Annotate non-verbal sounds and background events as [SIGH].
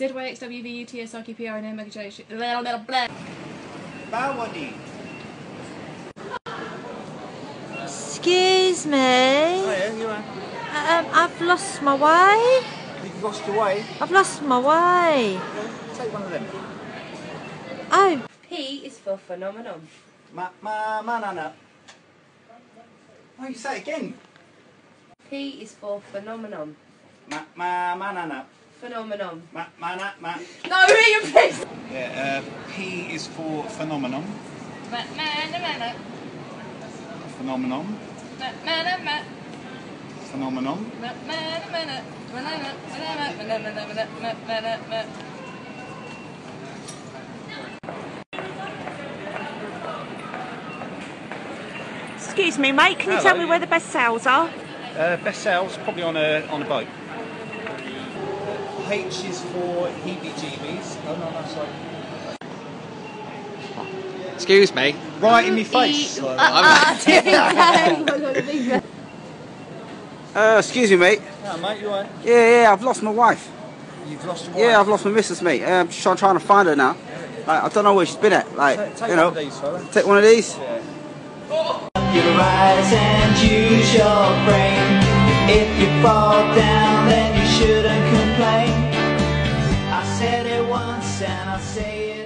ZYXWVUTSRQPR and Omega J. Blah, blah, blah. Bawadi. Excuse me. yeah, you are. Um, I've lost my way. You've lost your way. I've lost my way. Take one of them. Oh, P is for phenomenon. Ma, ma, ma, na, na. Oh, you say it again. P is for phenomenon. Ma, ma, ma, na, na. Phenomenon. Ma, ma, na, ma. No, Ian, please! Yeah, uh, P is for phenomenon. Phenomenon. Phenomenon. excuse me, mate. Can you Hello, tell me where the best sales are? Uh, best sales probably on a on a boat. H is for heebie-jeebies. Oh no, no, sorry. Excuse me. Right in my face. [LAUGHS] [LAUGHS] Uh, excuse me, mate. Yeah, mate, you alright? Yeah, yeah, I've lost my wife. You've lost your wife. Yeah, I've lost my missus, mate. Uh, I'm just trying, trying to find her now. Like, I don't know where she's been at. Like, Take, take you one know, of these, fella. take one of these. your eyes and use your brain. If you fall down, then you shouldn't once and I'll say it